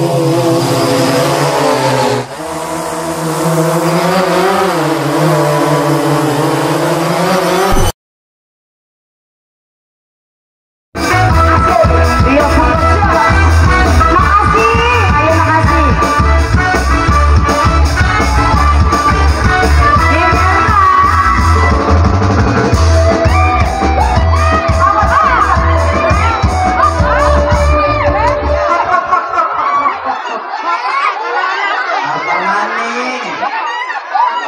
Oh.